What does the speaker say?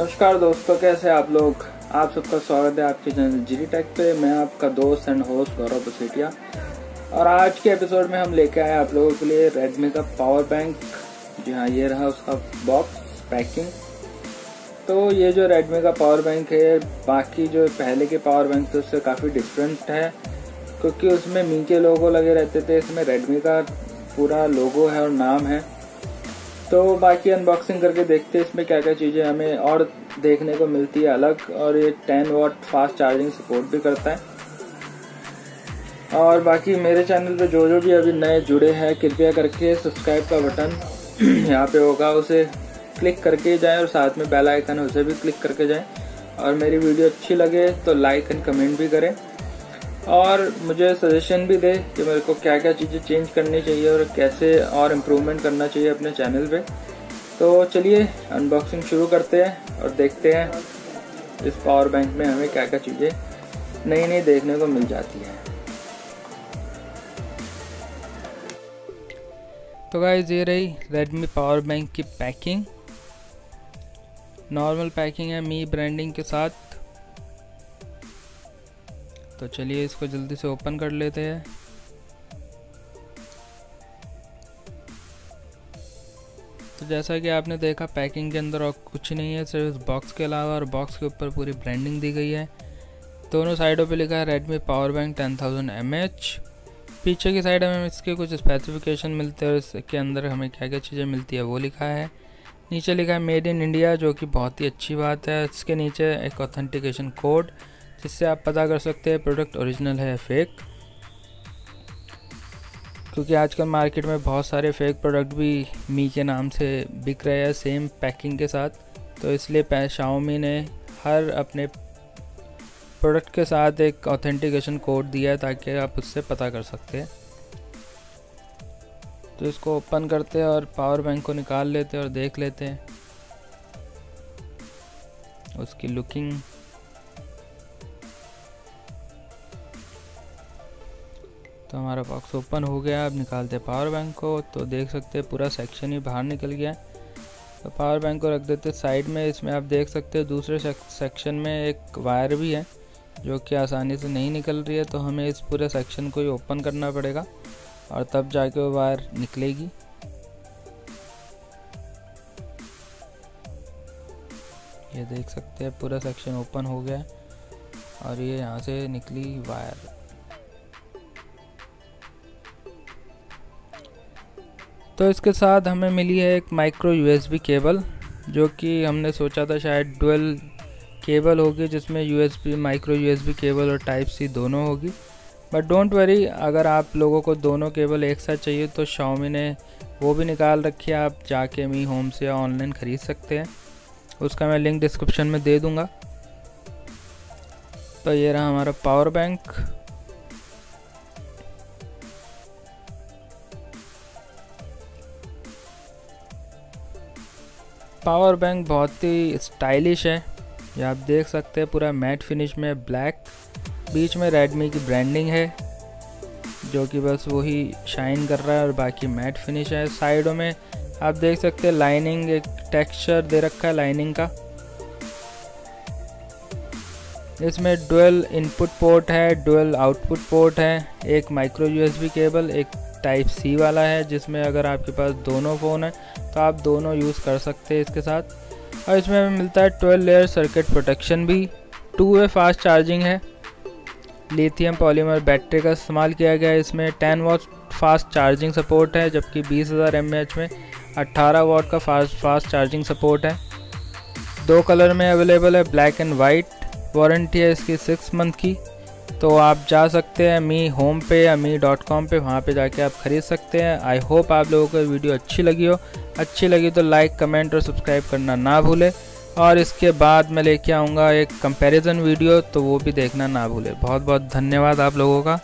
नमस्कार दोस्तों, कैसे आप लोग? आप सबका स्वागत है आपके चैनल जीरी टेक पे। मैं आपका दोस्त एंड होस्ट गौरव बसेटिया। और आज के एपिसोड में हम लेके आए आप लोगों के लिए रेडमी का पावर बैंक जी हाँ ये रहा उसका बॉक्स पैकिंग तो ये जो रेडमी का पावर बैंक है, बाकी जो पहले के पावर बैंक थे, उससे काफ़ी डिफरेंट है। क्योंकि उसमें मी लोगो लगे रहते थे, इसमें रेडमी का पूरा लोगो है और नाम है। तो बाकी अनबॉक्सिंग करके देखते हैं इसमें क्या क्या चीज़ें हमें और देखने को मिलती है अलग, और ये 10 वॉट फास्ट चार्जिंग सपोर्ट भी करता है। और बाकी मेरे चैनल पे जो जो भी अभी नए जुड़े हैं, कृपया करके सब्सक्राइब का बटन यहाँ पे होगा, उसे क्लिक करके जाएँ और साथ में बेल आइकन उसे भी क्लिक करके जाएँ। और मेरी वीडियो अच्छी लगे तो लाइक एंड कमेंट भी करें। और मुझे सजेशन भी दे कि मेरे को क्या क्या चीज़ें चेंज करनी चाहिए और कैसे और इम्प्रूवमेंट करना चाहिए अपने चैनल पे। तो चलिए अनबॉक्सिंग शुरू करते हैं और देखते हैं इस पावर बैंक में हमें क्या क्या चीज़ें नई नई देखने को मिल जाती है। तो गाइज़ ये रही रेडमी पावर बैंक की पैकिंग नॉर्मल पैकिंग है मी ब्रांडिंग के साथ। तो चलिए इसको जल्दी से ओपन कर लेते हैं। तो जैसा कि आपने देखा, पैकिंग के अंदर और कुछ नहीं है, सिर्फ़ इस बॉक्स के अलावा और बॉक्स के ऊपर पूरी ब्रांडिंग दी गई है। दोनों साइडों पे लिखा है Redmi power bank ten thousand M H पीछे की साइड हमें इसके कुछ स्पेसिफिकेशन मिलते हैं और इसके अंदर हमें क्या क्या चीज़ें मिलती है, वो लिखा है। नीचे लिखा है मेड इन इंडिया जो कि बहुत ही अच्छी बात है। इसके नीचे एक ऑथेंटिकेशन कोड जिससे आप पता कर सकते हैं प्रोडक्ट ओरिजिनल है फेक क्योंकि आजकल मार्केट में बहुत सारे फेक प्रोडक्ट भी मी के नाम से बिक रहे हैं सेम पैकिंग के साथ। तो इसलिए शाओमी ने हर अपने प्रोडक्ट के साथ एक ऑथेंटिकेशन कोड दिया है ताकि आप उससे पता कर सकते हैं। तो इसको ओपन करते हैं और पावर बैंक को निकाल लेते हैं और देख लेते हैं। उसकी लुकिंग तो हमारा बॉक्स ओपन हो गया। अब निकालते हैं पावर बैंक को। तो देख सकते हैं पूरा सेक्शन ही बाहर निकल गया। तो पावर बैंक को रख देते साइड में। इसमें आप देख सकते हैं दूसरे सेक्शन में एक वायर भी है, जो कि आसानी से नहीं निकल रही है। तो हमें इस पूरे सेक्शन को ही ओपन करना पड़ेगा और तब जाके वो वायर निकलेगी। ये देख सकते हैं पूरा सेक्शन ओपन हो गया और ये यहाँ से निकली वायर तो इसके साथ हमें मिली है एक माइक्रो यूएसबी केबल जो कि हमने सोचा था शायद डुअल केबल होगी, जिसमें यूएसबी माइक्रो यूएसबी केबल और टाइप सी दोनों होगी। बट डोंट वरी अगर आप लोगों को दोनों केबल एक साथ चाहिए तो शाओमी ने वो भी निकाल रखी है, आप जाके मी होम से ऑनलाइन ख़रीद सकते हैं। उसका मैं लिंक डिस्क्रिप्शन में दे दूँगा। तो ये रहा हमारा पावर बैंक पावर बैंक बहुत ही स्टाइलिश है। ये आप देख सकते हैं पूरा मैट फिनिश में ब्लैक, बीच में रेडमी की ब्रांडिंग है, जो कि बस वही शाइन कर रहा है और बाकी मैट फिनिश है। साइडों में आप देख सकते हैं लाइनिंग एक टेक्सचर दे रखा है लाइनिंग का। इसमें डुअल इनपुट पोर्ट है डुअल आउटपुट पोर्ट है, एक माइक्रो यूएसबी केबल एक टाइप सी वाला है, जिसमें अगर आपके पास दोनों फ़ोन है तो आप दोनों यूज़ कर सकते हैं इसके साथ। और इसमें हमें मिलता है ट्वेल्व लेयर सर्किट प्रोटेक्शन भी। टू वे फास्ट चार्जिंग है। लिथियम पॉलीमर बैटरी का इस्तेमाल किया गया है इसमें। Ten watt fast charging support है, जबकि बीस हज़ार एम एच में अट्ठारह वॉट का फास्ट फास्ट चार्जिंग सपोर्ट है। दो कलर में अवेलेबल है, ब्लैक एंड वाइट। वारंटी है इसकी सिक्स मंथ की। तो आप जा सकते हैं मी होम पे या मी डॉट कॉम पर वहाँ पर जाके आप ख़रीद सकते हैं। आई होप आप लोगों को वीडियो अच्छी लगी हो। अच्छी लगी तो लाइक कमेंट और सब्सक्राइब करना ना भूलें। और इसके बाद मैं लेके आऊँगा एक कंपैरिजन वीडियो तो वो भी देखना ना भूलें। बहुत बहुत धन्यवाद आप लोगों का।